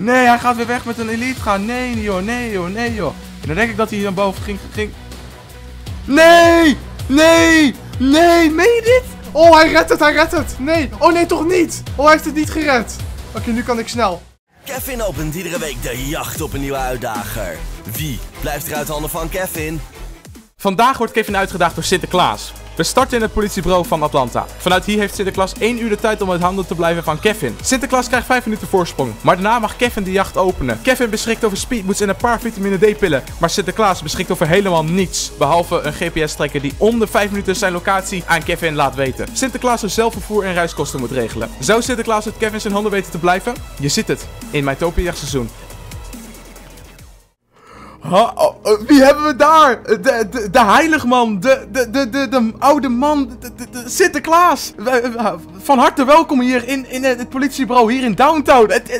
Nee, hij gaat weer weg met een elite gaan. Nee joh, nee joh, nee joh. En dan denk ik dat hij hier naar boven ging. ging... Nee! Nee! Nee! Meen je dit? Oh, hij redt het, hij redt het. Nee. Oh nee, toch niet. Oh, hij heeft het niet gered. Oké, nu kan ik snel. Kevin opent iedere week de jacht op een nieuwe uitdager. Wie blijft er uit handen van Kevin? Vandaag wordt Kevin uitgedaagd door Sinterklaas. We starten in het politiebureau van Atlanta. Vanuit hier heeft Sinterklaas 1 uur de tijd om uit handen te blijven van Kevin. Sinterklaas krijgt 5 minuten voorsprong, maar daarna mag Kevin de jacht openen. Kevin beschikt over speedboots en een paar vitamine D-pillen, maar Sinterklaas beschikt over helemaal niets. Behalve een GPS-trekker die om de 5 minuten zijn locatie aan Kevin laat weten. Sinterklaas zijn zelfvervoer en reiskosten moet regelen. Zou Sinterklaas uit Kevin zijn handen weten te blijven? Je ziet het in mijn Topia-seizoen. Oh, oh, wie hebben we daar? De, de, de heiligman, de, de, de, de, de oude man, de, de, de Sinterklaas. Wij- Van harte welkom hier in, in het politiebureau hier in Downtown. Het,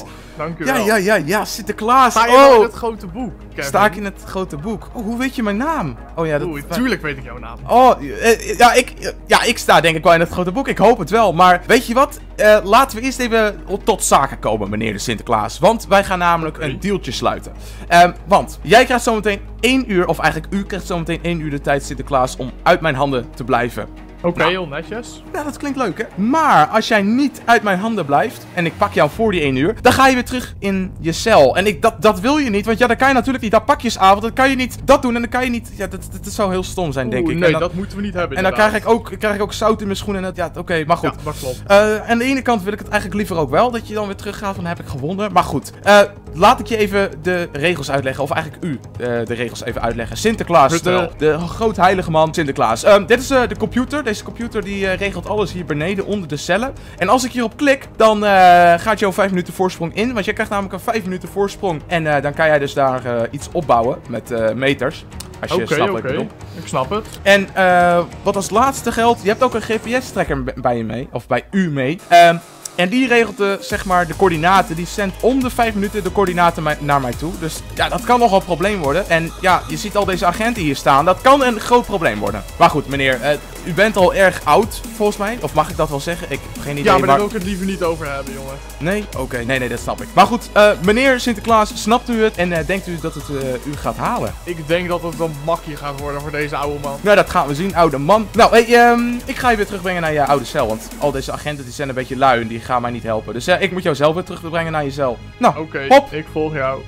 wel. Dank u Ja, wel. ja, ja, ja, Sinterklaas. Sta je wel in Oh, het grote boek, Kevin? sta ik in het grote boek. Oh, hoe weet je mijn naam? Oh ja, dat... Tuurlijk weet ik jouw naam. Oh, eh, ja ik, ja, ik sta denk ik wel in het grote boek. Ik hoop het wel. Maar weet je wat? Eh, laten we eerst even tot zaken komen, meneer de Sinterklaas. Want wij gaan namelijk een dealtje sluiten. Ehm, want jij krijgt zometeen één uur, of eigenlijk u krijgt zometeen één uur de tijd, Sinterklaas, om uit mijn handen te blijven. Oké, Nou. heel netjes. Ja, dat klinkt leuk, hè? Maar als jij niet uit mijn handen blijft en ik pak jou voor die 1 uur, dan ga je weer terug in je cel. En ik, dat, dat wil je niet, want ja, dan kan je natuurlijk niet dat pakjesavond, dan kan je niet dat doen en dan kan je niet... Ja, dat, dat, dat zou heel stom zijn, denk Oeh, ik. nee, dan, dat moeten we niet hebben en dan inderdaad. krijg ik, ook, krijg ik ook zout in mijn schoenen en dat, ja, oké, maar goed. Ja, dat klopt. Eh, aan de ene kant wil ik het eigenlijk liever ook wel, dat je dan weer teruggaat van heb ik gewonnen. Maar goed, eh, laat ik je even de regels uitleggen, of eigenlijk u eh, de regels even uitleggen. Sinterklaas, de, Vertel. de grootheilige man Sinterklaas. Ehm, dit is de computer, deze computer die eh, regelt alles hier beneden onder de cellen. En als ik hierop klik, dan eh, gaat jouw 5 minuten voorsprong in, want jij krijgt namelijk een 5 minuten voorsprong. En eh, dan kan jij dus daar iets opbouwen met meters. Als je Oké, snapt oké. ik. Ik snap het. En wat als laatste geldt, je hebt ook een GPS-trekker bij je mee, of bij u mee. Ehm, en die regelt de, zeg maar, de coördinaten. Die zendt om de 5 minuten de coördinaten naar mij toe. Dus ja, dat kan nogal een probleem worden. En ja, je ziet al deze agenten hier staan. Dat kan een groot probleem worden. Maar goed, meneer, eh, u bent al erg oud, volgens mij. Of mag ik dat wel zeggen? Ik heb geen idee. Ja, maar daar wil ik het liever niet over hebben, jongen. Nee? Oké, nee, nee, dat snap ik. Maar goed, eh, meneer Sinterklaas, snapt u het? En eh, denkt u dat het eh, u gaat halen? Ik denk dat het een makkie gaat worden voor deze oude man. Nou, dat gaan we zien, oude man. Nou, hey, ehm, ik ga je weer terugbrengen naar je oude cel. Want al deze agenten die zijn een beetje lui en die gaan mij niet helpen. Dus ik moet jou zelf weer terugbrengen naar je cel. Nou, Oké, ik volg jou.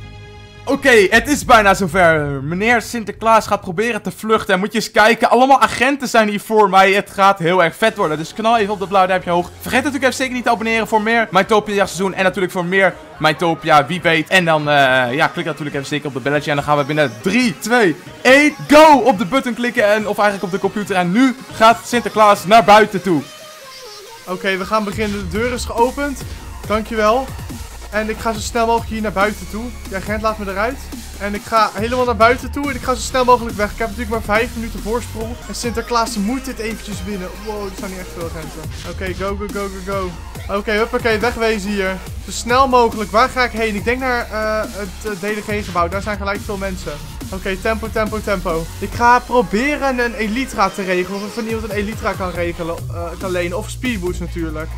Oké, het is bijna zover. Meneer Sinterklaas gaat proberen te vluchten. En moet je eens kijken, allemaal agenten zijn hier voor mij. Het gaat heel erg vet worden. Dus knal even op dat blauwe duimpje hoog. Vergeet natuurlijk even zeker niet te abonneren voor meer Mytopia seizoen. En natuurlijk voor meer Mytopia, wie weet. En dan, eh, ja, klik natuurlijk even zeker op het belletje. En dan gaan we binnen 3, 2, 1, go! Op de button klikken. En, of eigenlijk op de computer. En nu gaat Sinterklaas naar buiten toe. Oké, we gaan beginnen. De deur is geopend. Dankjewel. En ik ga zo snel mogelijk hier naar buiten toe. De agent laat me eruit. En ik ga helemaal naar buiten toe en ik ga zo snel mogelijk weg. Ik heb natuurlijk maar 5 minuten voorsprong. En Sinterklaas moet dit eventjes winnen. Wow, er staan niet echt veel agenten. Oké, go, go, go, go, go. Oké, huppakee, wegwezen hier. Zo snel mogelijk. Waar ga ik heen? Ik denk naar eh, het DDG-gebouw. Daar zijn gelijk veel mensen. Oké, tempo, tempo, tempo. Ik ga proberen een Elytra te regelen. Of van iemand een Elytra kan regelen, eh, kan lenen. Of speedboost natuurlijk.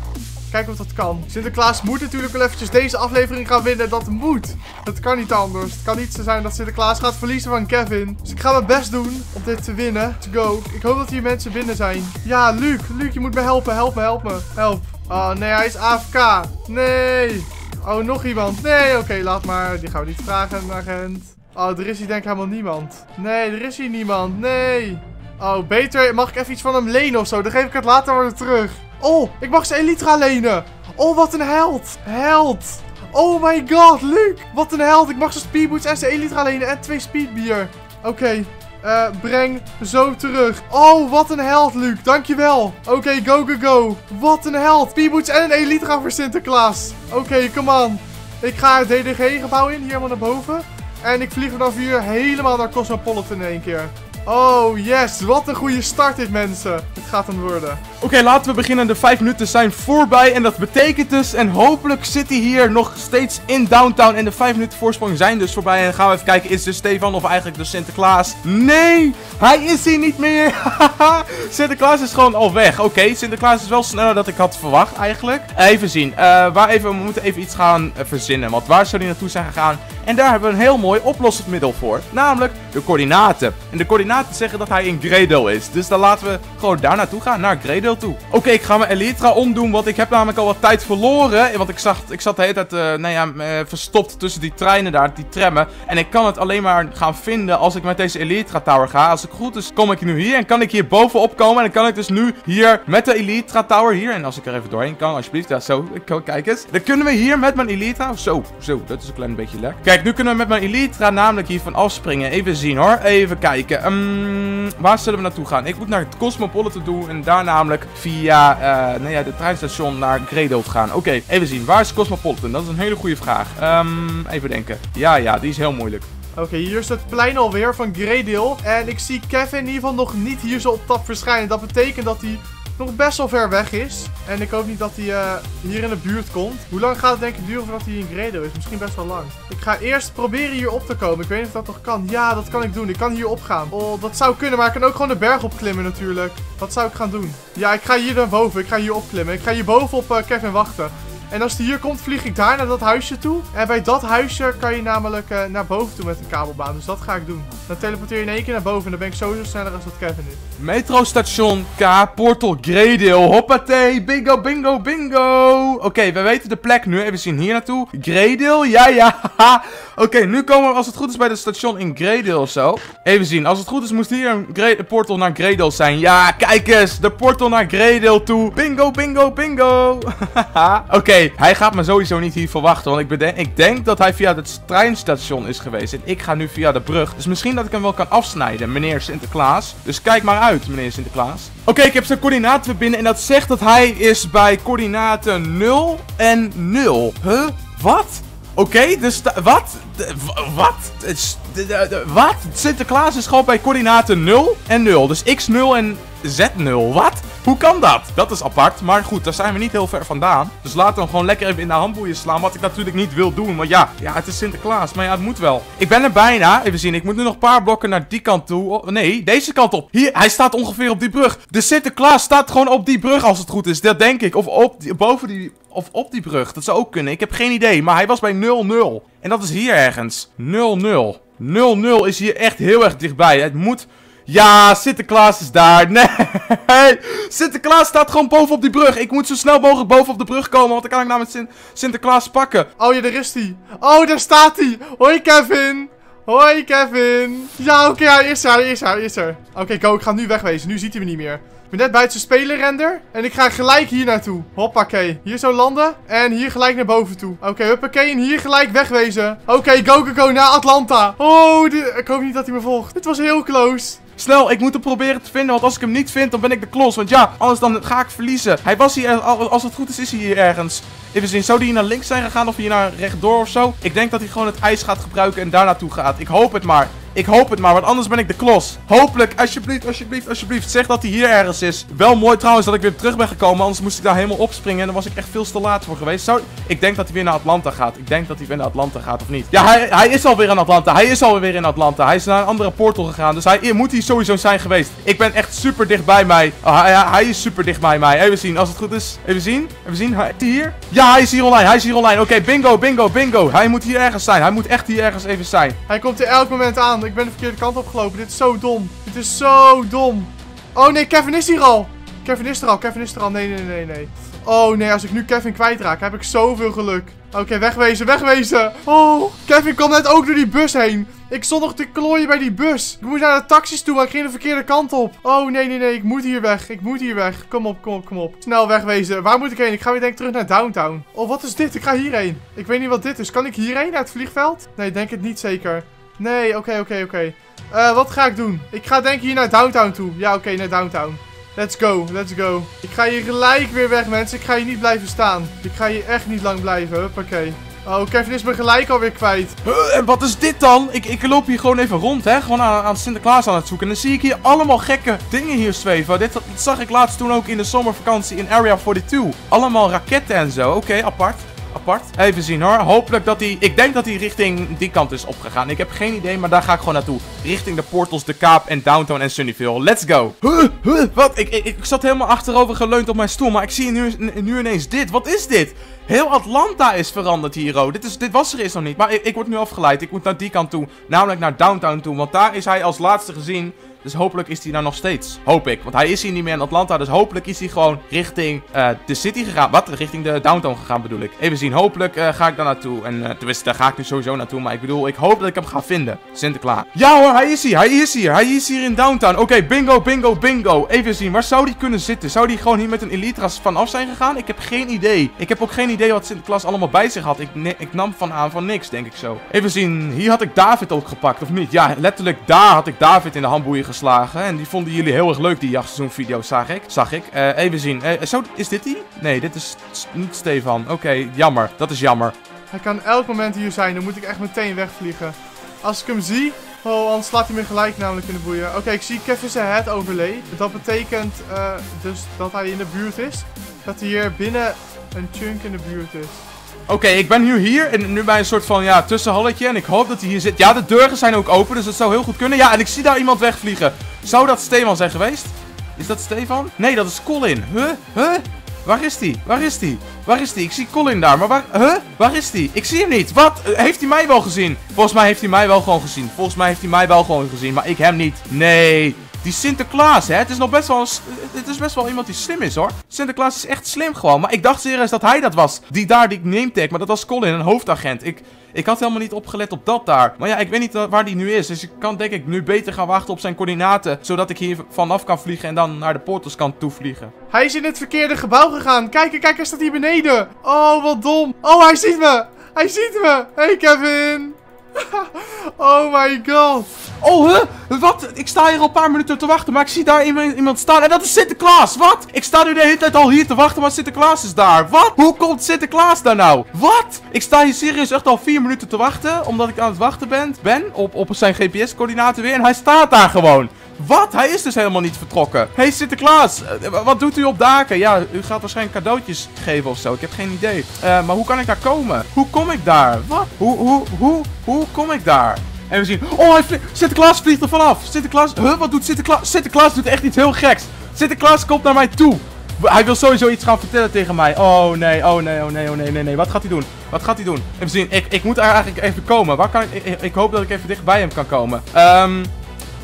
Kijken of dat kan. Sinterklaas moet natuurlijk wel eventjes deze aflevering gaan winnen. Dat moet. Dat kan niet anders. Het kan niet zo zijn dat Sinterklaas gaat verliezen van Kevin. Dus ik ga mijn best doen om dit te winnen. Let's go. Ik hoop dat hier mensen binnen zijn. Ja, Luc. Luc, je moet me helpen. Help me, help me. Help. Oh nee, hij is AFK. Nee. Oh, nog iemand. Nee, oké, laat maar. Die gaan we niet vragen, agent. Oh, er is hier denk ik helemaal niemand. Nee, er is hier niemand. Nee. Oh, beter mag ik even iets van hem lenen of zo. Dan geef ik het later weer terug. Oh, ik mag zijn Elytra lenen. Oh, wat een held. Held. Oh my god, Luc. Wat een held. Ik mag zijn speedboots en zijn Elytra lenen en twee speedbier. Oké. eh, breng zo terug. Oh, wat een held, Luc. Dankjewel. Oké, go, go, go. Wat een held. Speedboots en een Elytra voor Sinterklaas. Oké, come on. Ik ga het DDG-gebouw in, hier helemaal naar boven. En ik vlieg vanaf hier helemaal naar Cosmopolitan in één keer. Oh, yes. Wat een goede start dit, mensen. Het gaat hem worden. Oké, laten we beginnen. De vijf minuten zijn voorbij. En dat betekent dus, en hopelijk zit hij hier nog steeds in downtown. En de vijf minuten voorsprong zijn dus voorbij. En gaan we even kijken, is dus Stefan of eigenlijk dus Sinterklaas? Nee, hij is hier niet meer. Sinterklaas is gewoon al weg. Oké, Sinterklaas is wel sneller dan ik had verwacht eigenlijk. Even zien. Uh, waar even, we moeten even iets gaan uh, verzinnen. Want waar zou hij naartoe zijn gegaan? En daar hebben we een heel mooi oplossend middel voor. Namelijk de coördinaten. En de coördinaten zeggen dat hij in Gredel is. Dus dan laten we gewoon daar naartoe gaan, naar Toe. Oké, ik ga mijn Elytra omdoen, want ik heb namelijk al wat tijd verloren. Want ik, zag, ik zat de hele tijd, uh, nou ja, uh, verstopt tussen die treinen daar, die trammen. En ik kan het alleen maar gaan vinden als ik met deze Elytra Tower ga. Als het goed is, kom ik nu hier en kan ik hier bovenop komen. En dan kan ik dus nu hier met de Elytra Tower hier. En als ik er even doorheen kan, alsjeblieft. Ja, zo, kijk eens. Dan kunnen we hier met mijn Elytra, zo, zo, dat is een klein beetje lek. Kijk, nu kunnen we met mijn Elytra namelijk hiervan afspringen. Even zien hoor, even kijken. Um, waar zullen we naartoe gaan? Ik moet naar het Cosmopolitan toe en daar namelijk via uh, nou ja, de treinstation naar Gredo gaan. Oké, even zien. Waar is Cosmopolitan? Dat is een hele goede vraag. Um, even denken. Ja, ja, die is heel moeilijk. Oké, hier is het plein alweer van Greydale. En ik zie Kevin in ieder geval nog niet hier zo op tap verschijnen. Dat betekent dat hij nog best wel ver weg is. En ik hoop niet dat hij uh, hier in de buurt komt. Hoe lang gaat het denk ik duren voordat hij in Gredo is? Misschien best wel lang. Ik ga eerst proberen hier op te komen. Ik weet niet of dat nog kan. Ja, dat kan ik doen. Ik kan hier opgaan. Oh, dat zou kunnen. Maar ik kan ook gewoon de berg opklimmen natuurlijk. Wat zou ik gaan doen? Ja, ik ga hier naar boven. Ik ga hier opklimmen. Ik ga hier boven op uh, Kevin wachten. En als die hier komt, vlieg ik daar naar dat huisje toe. En bij dat huisje kan je namelijk uh, naar boven toe met een kabelbaan. Dus dat ga ik doen. Dan teleporteer je in één keer naar boven. En dan ben ik sowieso sneller als dat Kevin is. Metrostation K, Portal Greydale. Hoppatee, bingo, bingo, bingo. Oké, we weten de plek nu. Even zien hier naartoe. Greydale, ja, ja. Oké, nu komen we als het goed is bij de station in Greydale of zo. Even zien, als het goed is moest hier een portal naar Greydale zijn. Ja, kijk eens, de portal naar Greydale toe. Bingo, bingo, bingo. Oké. Hij gaat me sowieso niet hier verwachten. Want ik, bedenk, ik denk dat hij via het treinstation is geweest. En ik ga nu via de brug. Dus misschien dat ik hem wel kan afsnijden, meneer Sinterklaas. Dus kijk maar uit, meneer Sinterklaas. Oké, ik heb zijn coördinaten binnen. En dat zegt dat hij is bij coördinaten 0 en 0. Huh? Wat? Oké, dus wat? Wat? Wat? Sinterklaas is gewoon bij coördinaten 0 en 0. Dus x0 en z0. Wat? Hoe kan dat? Dat is apart. Maar goed, daar zijn we niet heel ver vandaan. Dus laten we hem gewoon lekker even in de handboeien slaan. Wat ik natuurlijk niet wil doen. Want ja, ja, het is Sinterklaas. Maar ja, het moet wel. Ik ben er bijna. Even zien. Ik moet nu nog een paar blokken naar die kant toe. Oh, nee, deze kant op. Hier, hij staat ongeveer op die brug. De Sinterklaas staat gewoon op die brug als het goed is. Dat denk ik. Of op boven die... Of op die brug. Dat zou ook kunnen. Ik heb geen idee. Maar hij was bij 0-0. En dat is hier ergens. 0-0. 0-0 is hier echt heel erg dichtbij. Het moet... Ja, Sinterklaas is daar. Nee. Sinterklaas staat gewoon bovenop die brug. Ik moet zo snel mogelijk bovenop de brug komen. Want dan kan ik namelijk Sin Sinterklaas pakken. Oh ja, daar is hij. Oh, daar staat hij. Hoi, Kevin. Hoi, Kevin. Ja, oké, hij is er. Hij is er. Hij is er. Oké, go. Ik ga nu wegwezen. Nu ziet hij me niet meer. Ik ben net buiten zijn spelerrender. En ik ga gelijk hier naartoe. Hoppakee. Hier zo landen. En hier gelijk naar boven toe. Oké, okay. En hier gelijk wegwezen. Oké, go, go, go. Naar Atlanta. Oh, ik hoop niet dat hij me volgt. Dit was heel close. Snel, ik moet hem proberen te vinden. Want als ik hem niet vind, dan ben ik de klos. Want ja, anders dan ga ik verliezen. Hij was hier, als het goed is, is hij hier ergens. Even zien, zou hij hier naar links zijn gegaan of hier naar rechtdoor of zo? Ik denk dat hij gewoon het ijs gaat gebruiken en daar naartoe gaat. Ik hoop het maar. Ik hoop het maar, want anders ben ik de klos. Hopelijk, alsjeblieft, alsjeblieft, alsjeblieft. Zeg dat hij hier ergens is. Wel mooi trouwens dat ik weer terug ben gekomen. Anders moest ik daar helemaal opspringen. En dan was ik echt veel te laat voor geweest. Zou... Ik denk dat hij weer naar Atlanta gaat. Ik denk dat hij weer naar Atlanta gaat, of niet? Ja, hij, hij is alweer in Atlanta. Hij is alweer in Atlanta. Hij is naar een andere portal gegaan. Dus hij moet hier sowieso zijn geweest. Ik ben echt super dicht bij mij. Oh, hij, hij, is super dicht bij mij. Even zien, als het goed is. Even zien. Even zien. Is hij hier? Ja, hij is hier online. Hij is hier online. Oké, bingo, bingo, bingo. Hij moet hier ergens zijn. Hij moet echt hier ergens even zijn. Hij komt er elk moment aan. Ik ben de verkeerde kant op opgelopen. Dit is zo dom. Dit is zo dom. Oh nee, Kevin is hier al. Kevin is er al. Kevin is er al. Nee, nee, nee, nee. Oh nee, als ik nu Kevin kwijtraak, heb ik zoveel geluk. Oké, wegwezen, wegwezen. Oh, Kevin kwam net ook door die bus heen. Ik stond nog te klooien bij die bus. Ik moest naar de taxis toe, maar ik ging de verkeerde kant op. Oh, nee, nee, nee. Ik moet hier weg. Ik moet hier weg. Kom op, kom op, kom op. Snel wegwezen. Waar moet ik heen? Ik ga weer denk ik terug naar downtown. Oh, wat is dit? Ik ga hierheen. Ik weet niet wat dit is. Kan ik hierheen naar het vliegveld? Nee, denk het niet zeker. Nee, oké, oké, oké. Uh, wat ga ik doen? Ik ga denk ik hier naar downtown toe. Ja, oké, naar downtown. Let's go, let's go. Ik ga hier gelijk weer weg, mensen. Ik ga hier niet blijven staan. Ik ga hier echt niet lang blijven. Huppakee. Oh, Kevin is me gelijk alweer kwijt. Huh, en wat is dit dan? Ik, ik loop hier gewoon even rond, hè. Gewoon aan, aan Sinterklaas aan het zoeken. En dan zie ik hier allemaal gekke dingen hier zweven. Dit, dat zag ik laatst toen ook in de zomervakantie in Area 42. Allemaal raketten en zo. Oké, apart. Apart. Even zien hoor. Hopelijk dat hij... Ik denk dat hij richting die kant is opgegaan. Ik heb geen idee, maar daar ga ik gewoon naartoe. Richting de portals, de Kaap en Downtown en Sunnyville. Let's go. Huh, huh, wat? Ik, ik, ik zat helemaal achterover geleund op mijn stoel. Maar ik zie nu, nu ineens dit. Wat is dit? Heel Atlanta is veranderd hier, oh. Dit, is, dit was er eerst nog niet. Maar ik, ik word nu afgeleid. Ik moet naar die kant toe. Namelijk naar Downtown toe. Want daar is hij als laatste gezien. Dus hopelijk is hij daar nog steeds. Hoop ik. Want hij is hier niet meer in Atlanta. Dus hopelijk is hij gewoon richting uh, de city gegaan. Wat? Richting de downtown gegaan bedoel ik. Even zien. Hopelijk uh, ga ik daar naartoe. En uh, tenminste, daar ga ik nu sowieso naartoe. Maar ik bedoel, ik hoop dat ik hem ga vinden. Sinterklaas. Ja hoor, hij is hier. Hij is hier. Hij is hier in downtown. Oké, bingo, bingo, bingo. Even zien. Waar zou die kunnen zitten? Zou die gewoon hier met een Elytras vanaf zijn gegaan? Ik heb geen idee. Ik heb ook geen idee wat Sinterklaas allemaal bij zich had. Ik, ik nam van aan van niks, denk ik zo. Even zien. Hier had ik David ook gepakt, of niet? Ja, letterlijk daar had ik David in de handboeien En die vonden jullie heel erg leuk, die jachtseizoenvideo's, zag ik. Zag ik. Uh, even zien. Zo, is dit die? Nee, dit is niet Stefan. Oké, jammer. Dat is jammer. Hij kan elk moment hier zijn. Dan moet ik echt meteen wegvliegen. Als ik hem zie... Oh, anders slaat hij me gelijk namelijk in de boeien. Oké, ik zie Kevin zijn head overlay. Dat betekent uh, dus dat hij in de buurt is. Dat hij hier binnen een chunk in de buurt is. Oké, ik ben nu hier en nu bij een soort van ja, tussenhalletje en ik hoop dat hij hier zit. Ja, de deuren zijn ook open, dus dat zou heel goed kunnen. Ja, en ik zie daar iemand wegvliegen. Zou dat Stefan zijn geweest? Is dat Stefan? Nee, dat is Colin. Huh? Huh? Waar is die? Waar is die? Waar is die? Ik zie Colin daar, maar waar... Huh? Waar is die? Ik zie hem niet. Wat? Heeft hij mij wel gezien? Volgens mij heeft hij mij wel gewoon gezien. Volgens mij heeft hij mij wel gewoon gezien, maar ik hem niet. Nee. Die Sinterklaas, hè? Het is nog best wel, het is best wel iemand die slim is, hoor. Sinterklaas is echt slim gewoon. Maar ik dacht serieus dat hij dat was. Die daar, die name tag. Maar dat was Colin, een hoofdagent. Ik, ik had helemaal niet opgelet op dat daar. Maar ja, ik weet niet waar die nu is. Dus ik kan denk ik nu beter gaan wachten op zijn coördinaten. Zodat ik hier vanaf kan vliegen en dan naar de portals kan toevliegen. Hij is in het verkeerde gebouw gegaan. Kijk, kijk, hij staat hier beneden. Oh, wat dom. Oh, hij ziet me. Hij ziet me. Hey, Kevin. oh my god. Oh, huh? Wat? Ik sta hier al een paar minuten te wachten, maar ik zie daar iemand staan. En dat is Sinterklaas. Wat? Ik sta nu de hele tijd al hier te wachten, maar Sinterklaas is daar. Wat? Hoe komt Sinterklaas daar nou? Wat? Ik sta hier serieus echt al vier minuten te wachten, omdat ik aan het wachten ben, ben op, op zijn GPS-coördinaten weer. En hij staat daar gewoon. Wat? Hij is dus helemaal niet vertrokken. Hey Sinterklaas, wat doet u op daken? Ja, u gaat waarschijnlijk cadeautjes geven of zo. Ik heb geen idee. Uh, maar hoe kan ik daar komen? Hoe kom ik daar? Wat? Hoe, hoe, hoe, hoe kom ik daar? En we zien... Oh, hij vlie Sinterklaas vliegt er vanaf. Sinterklaas... Huh, wat doet Sinterklaas? Sinterklaas doet echt iets heel geks. Sinterklaas komt naar mij toe. Hij wil sowieso iets gaan vertellen tegen mij. Oh nee, oh nee, oh nee, oh nee, nee, nee. Wat gaat hij doen? Wat gaat hij doen? Even zien. Ik, ik moet eigenlijk even komen. Waar kan ik, ik, hoop dat ik even dicht bij hem kan komen. Ehm...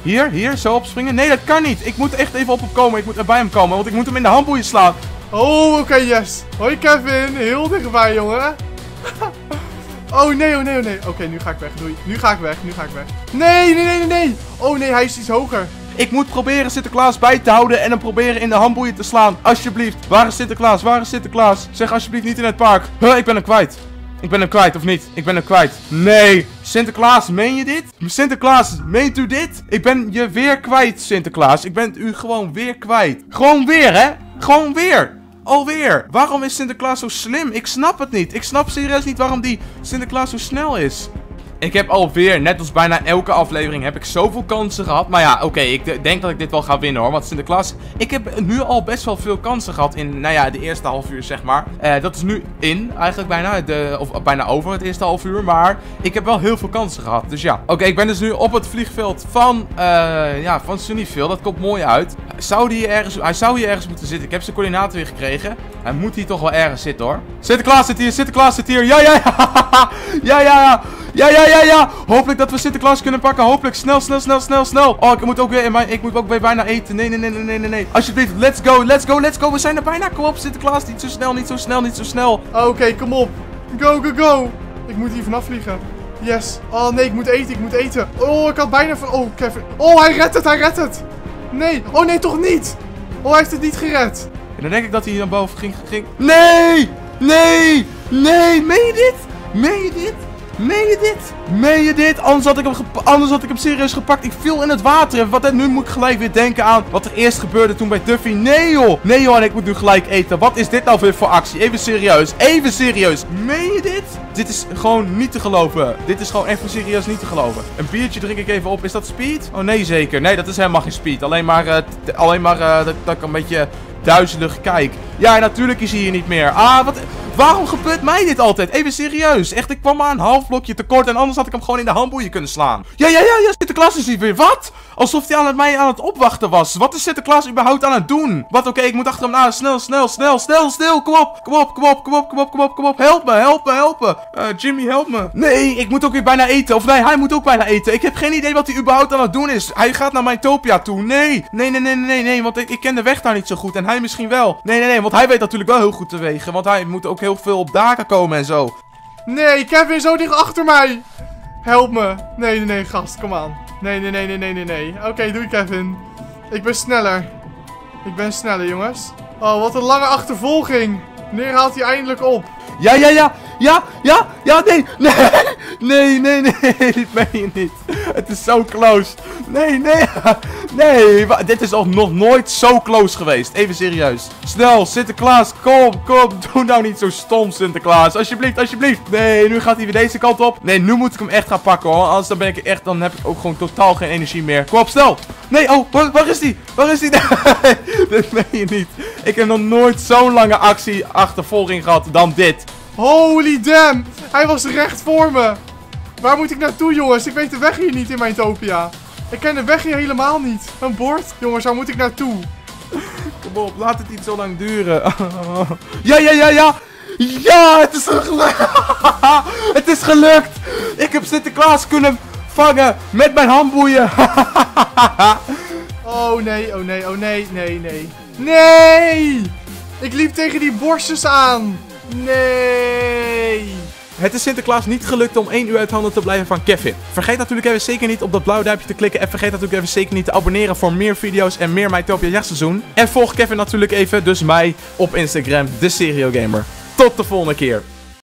hier, hier, zo opspringen. Nee, dat kan niet. Ik moet echt even op hem komen. Ik moet er bij hem komen, want ik moet hem in de handboeien slaan. Oh, oké, yes. Hoi Kevin. Heel dichtbij, jongen. oh, nee, oh, nee, oh, nee. Oké, nu ga ik weg. Doei. Nu ga ik weg, nu ga ik weg. Nee, nee, nee, nee, nee. Oh, nee, hij is iets hoger. Ik moet proberen Sinterklaas bij te houden en hem proberen in de handboeien te slaan. Alsjeblieft. Waar is Sinterklaas? Waar is Sinterklaas? Zeg alsjeblieft niet in het park. Huh, ik ben hem kwijt. Ik ben hem kwijt, of niet? Ik ben hem kwijt. Nee. Sinterklaas, meen je dit? Sinterklaas, meent u dit? Ik ben je weer kwijt, Sinterklaas. Ik ben u gewoon weer kwijt. Gewoon weer, hè? Gewoon weer. Alweer. Waarom is Sinterklaas zo slim? Ik snap het niet. Ik snap serieus niet waarom die Sinterklaas zo snel is. Ik heb alweer, net als bijna elke aflevering, heb ik zoveel kansen gehad. Maar ja, oké, ik denk dat ik dit wel ga winnen hoor. Want Sinterklaas, ik heb nu al best wel veel kansen gehad in, nou ja, de eerste half uur zeg maar. Uh, dat is nu in, eigenlijk bijna, de, of bijna over het eerste half uur. Maar ik heb wel heel veel kansen gehad, dus ja. Oké, ik ben dus nu op het vliegveld van, uh, ja, van Sunnyville. Dat komt mooi uit. Zou die ergens, hij zou hier ergens moeten zitten. Ik heb zijn coördinaten weer gekregen. Hij moet hier toch wel ergens zitten hoor. Sinterklaas zit hier, Sinterklaas zit hier. Ja, ja, ja. ja, ja, ja. Ja, ja, ja, ja. Hopelijk dat we Sinterklaas kunnen pakken. Hopelijk. Snel, snel, snel, snel, snel. Oh, ik moet ook weer in mijn... Ik moet ook weer bijna eten. Nee, nee, nee, nee, nee, nee. Alsjeblieft, let's go, let's go, let's go. We zijn er bijna. Kom op, Sinterklaas. Niet zo snel, niet zo snel, niet zo snel. Oké, kom op. Go, go, go. Ik moet hier vanaf vliegen. Yes. Oh, nee, ik moet eten, ik moet eten. Oh, ik had bijna van... Oh, Kevin. Oh, hij redt het, hij redt het. Nee. Oh, nee, toch niet. Oh, hij heeft het niet gered. En dan denk ik dat hij hier naar boven ging. ging... Nee! Nee! Nee! Meen je dit? Meen je dit? Meen je dit? Meen je dit? Anders had ik hem, anders had ik hem serieus gepakt. Ik viel in het water. En wat, nu moet ik gelijk weer denken aan wat er eerst gebeurde toen bij Duffy. Nee joh. Nee joh, en ik moet nu gelijk eten. Wat is dit nou weer voor actie? Even serieus. Even serieus. Meen je dit? Dit is gewoon niet te geloven. Dit is gewoon echt serieus niet te geloven. Een biertje drink ik even op. Is dat speed? Oh nee, zeker. Nee, dat is helemaal geen speed. Alleen maar, eh, alleen maar eh, dat, dat ik een beetje duizelig kijk. Ja, natuurlijk is hij hier niet meer. Ah, wat... Waarom gebeurt mij dit altijd? Even serieus. Echt, ik kwam maar een half blokje tekort en anders had ik hem gewoon in de handboeien kunnen slaan. Ja, ja, ja, ja, Sinterklaas is hier weer. Wat? Alsof hij aan het, mij aan het opwachten was. Wat is Sinterklaas überhaupt aan het doen? Wat, oké, ik moet achter hem aan. Snel, snel, snel, snel, snel. Kom op, kom op, kom op, kom op, kom op, kom op, kom op. Help me, help me, help me. Eh, Jimmy, help me. Nee, ik moet ook weer bijna eten. Of nee, hij moet ook bijna eten. Ik heb geen idee wat hij überhaupt aan het doen is. Hij gaat naar Mytopia toe. Nee, nee, nee, nee, nee, nee, want ik, ik ken de weg daar niet zo goed. En hij misschien wel. Nee, nee, nee, want hij weet natuurlijk wel heel goed te wegen. Want hij moet ook heel veel op daken komen en zo. Nee, Kevin, zo dicht achter mij. Help me. Nee, nee, nee, gast, kom aan. Nee, nee, nee, nee, nee, nee, nee. Oké, doei, Kevin. Ik ben sneller. Ik ben sneller, jongens. Oh, wat een lange achtervolging. Wanneer haalt hij eindelijk op? Ja, ja, ja, ja, ja, ja, nee, nee, nee, nee, nee, dit meen je niet. Het is zo close. Nee, nee, nee, dit is al nog nooit zo close geweest. Even serieus. Snel, Sinterklaas, kom, kom, doe nou niet zo stom, Sinterklaas. Alsjeblieft, alsjeblieft. Nee, nu gaat hij weer deze kant op. Nee, nu moet ik hem echt gaan pakken, hoor. Anders dan ben ik echt, dan heb ik ook gewoon totaal geen energie meer. Kom op, snel. Nee, oh, waar, is die? Waar is die? Dit meen je niet. Ik heb nog nooit zo'n lange actie achtervolging gehad dan dit. Holy damn. Hij was recht voor me. Waar moet ik naartoe, jongens? Ik weet de weg hier niet in mijn Topia. Ik ken de weg hier helemaal niet. Een bord? Jongens, waar moet ik naartoe? Kom op, laat het niet zo lang duren. Ja, ja, ja, ja. Ja, het is gelukt. Het is gelukt. Ik heb Sinterklaas kunnen vangen met mijn handboeien. Oh nee, oh nee, oh nee, nee, nee. Nee! Ik liep tegen die borstjes aan. Nee! Het is Sinterklaas niet gelukt om 1 uur uit handen te blijven van Kevin. Vergeet natuurlijk even zeker niet op dat blauwe duimpje te klikken. En vergeet natuurlijk even zeker niet te abonneren voor meer video's en meer Mytopia jachtseizoen. En volg Kevin natuurlijk even, dus mij, op Instagram, de Serial Gamer. Tot de volgende keer.